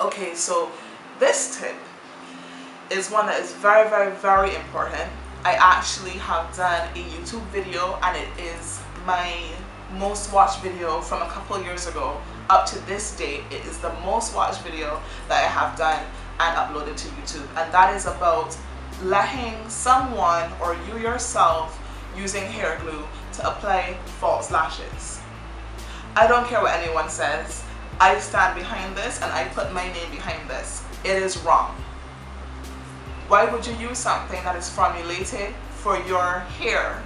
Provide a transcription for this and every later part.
Okay, so this tip is one that is very, very, very important. I actually have done a YouTube video and it is my most watched video from a couple years ago up to this date. It is the most watched video that I have done and uploaded to YouTube and that is about letting someone or you yourself using hair glue to apply false lashes. I don't care what anyone says. I stand behind this and I put my name behind this. It is wrong. Why would you use something that is formulated for your hair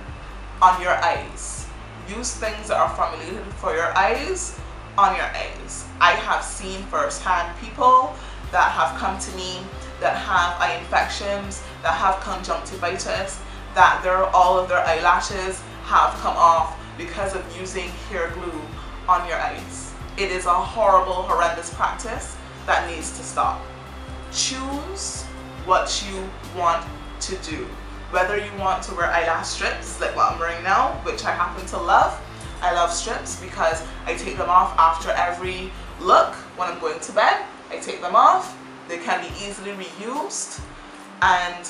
on your eyes? Use things that are formulated for your eyes on your eyes. I have seen firsthand people that have come to me that have eye infections, that have conjunctivitis, that their, all of their eyelashes have come off because of using hair glue on your eyes. It is a horrible, horrendous practice that needs to stop. Choose what you want to do. Whether you want to wear eyelash strips like what I'm wearing now, which I happen to love. I love strips because I take them off after every look when I'm going to bed. I take them off. They can be easily reused and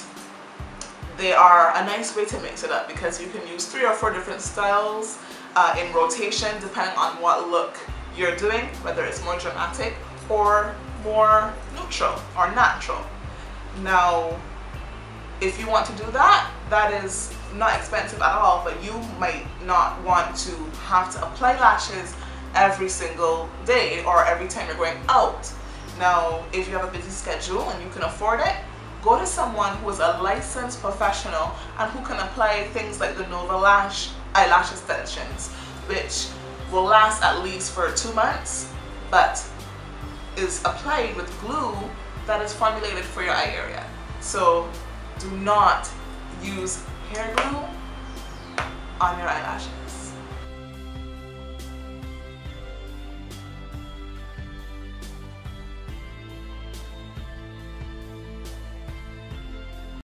they are a nice way to mix it up because you can use three or four different styles uh, in rotation depending on what look you're doing, whether it's more dramatic or more neutral or natural. Now, if you want to do that, that is not expensive at all, but you might not want to have to apply lashes every single day or every time you're going out. Now, if you have a busy schedule and you can afford it, go to someone who is a licensed professional and who can apply things like the NovaLash eyelash extensions, which will last at least for two months, but is applied with glue that is formulated for your eye area. So do not use hair glue on your eyelashes.